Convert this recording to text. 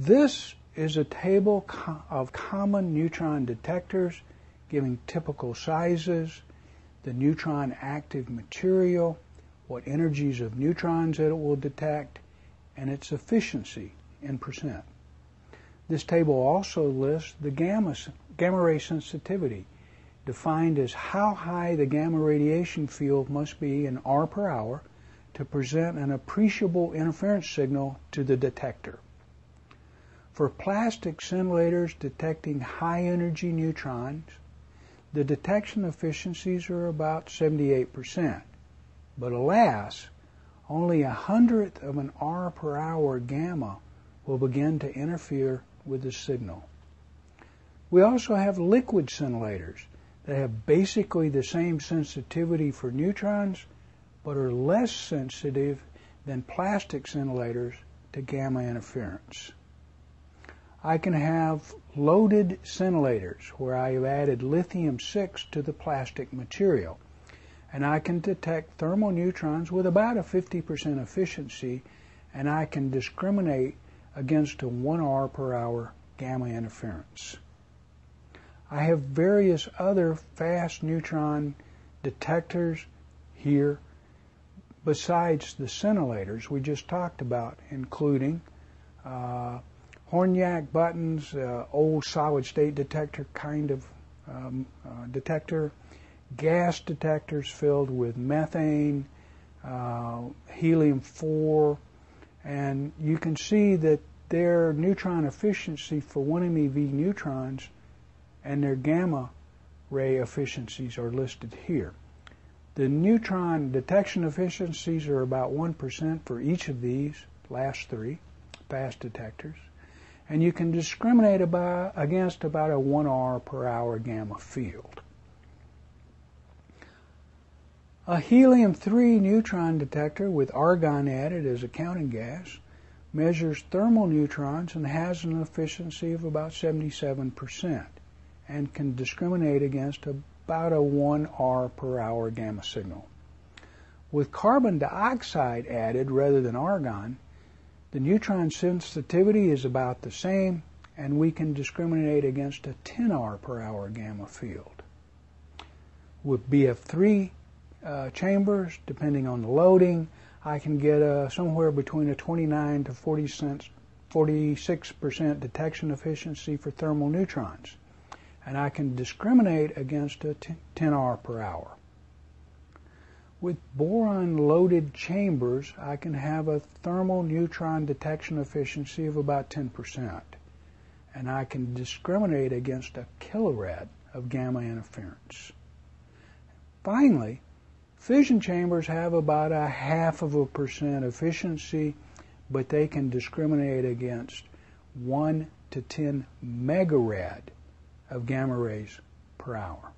This is a table of common neutron detectors giving typical sizes, the neutron active material, what energies of neutrons that it will detect, and its efficiency in percent. This table also lists the gamma, gamma ray sensitivity, defined as how high the gamma radiation field must be in R per hour to present an appreciable interference signal to the detector. For plastic scintillators detecting high energy neutrons, the detection efficiencies are about 78%. But alas, only a hundredth of an R per hour gamma will begin to interfere with the signal. We also have liquid scintillators that have basically the same sensitivity for neutrons but are less sensitive than plastic scintillators to gamma interference. I can have loaded scintillators where I have added lithium 6 to the plastic material and I can detect thermal neutrons with about a 50% efficiency and I can discriminate against a 1 R per hour gamma interference. I have various other fast neutron detectors here besides the scintillators we just talked about, including uh, Hornyak buttons, uh, old solid state detector kind of um, uh, detector, gas detectors filled with methane, uh, helium 4, and you can see that their neutron efficiency for 1 MeV neutrons and their gamma ray efficiencies are listed here. The neutron detection efficiencies are about 1% for each of these last three fast detectors. And you can discriminate about, against about a 1R per hour gamma field. A helium-3 neutron detector with argon added as a counting gas measures thermal neutrons and has an efficiency of about 77% and can discriminate against about a 1 R per hour gamma signal. With carbon dioxide added rather than argon, the neutron sensitivity is about the same and we can discriminate against a 10 R per hour gamma field. With BF3 uh, chambers, depending on the loading, I can get uh, somewhere between a 29 to 40 cents, 46% detection efficiency for thermal neutrons and I can discriminate against a 10 R per hour. With boron loaded chambers, I can have a thermal neutron detection efficiency of about 10%, and I can discriminate against a kilorad of gamma interference. Finally, fission chambers have about a half of a percent efficiency, but they can discriminate against 1 to 10 megarad of gamma rays per hour.